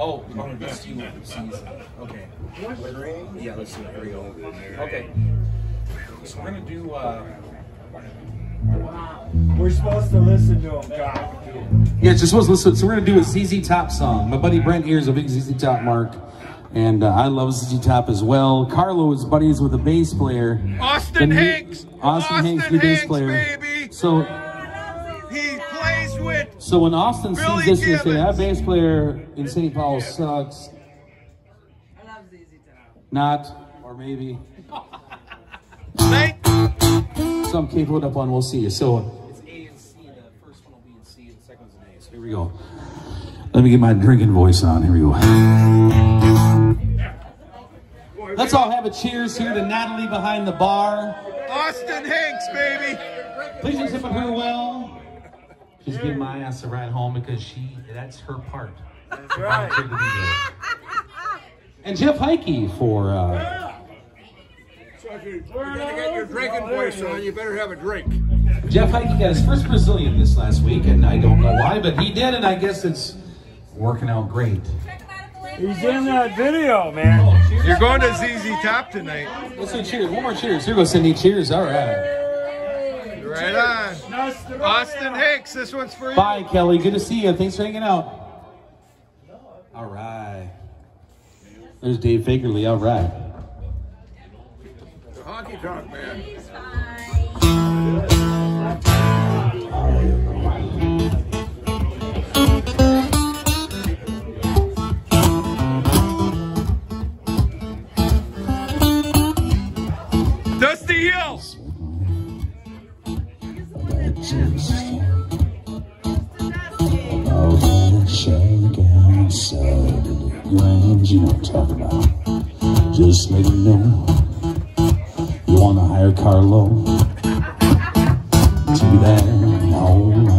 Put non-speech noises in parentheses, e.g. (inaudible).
Oh, oh, this you season. Okay. Yeah, let's see. Here we go. Okay. So we're gonna do. Uh, We're supposed to listen to him talk. Yeah, just supposed to listen. So we're gonna do a ZZ Top song. My buddy Brent here is a big ZZ Top mark, and uh, I love ZZ Top as well. Carlo is buddies with a bass player. Austin The new- Hanks. Austin, Hanks, new bass player. baby. So, He plays with so when Austin Billy sees this, he say, "That bass player in St. Paul sucks." I love ZZ Top. Not, or maybe Thank (laughs) some K put up on. We'll see. You. So it's A and C. The first one will be in C, and the second one's in A. So here we go. Let me get my drinking voice on. Here we go. Let's all have a cheers here to Natalie behind the bar. Austin Hanks, baby. Please accept her well. She's giving my ass a ride home because she, that's her part. That's right. And Jeff Heike for, uh, You gotta get your drinking voice on, you better have a drink. Jeff Heike got his first Brazilian this last week, and I don't know why, but he did, and I guess it's working out great. He's in that video, man. You're going to ZZ Top tonight. Let's do cheers. One more cheers. Here goes Cindy. Cheers. All right. Right on. Austin Hanks, this one's for you. Bye, Kelly. Good to see you. Thanks for hanging out. All right. There's Dave Fagerly. All right. The honky tonk man. Talking about. Just let me know. You wanna hire Carlo? To that all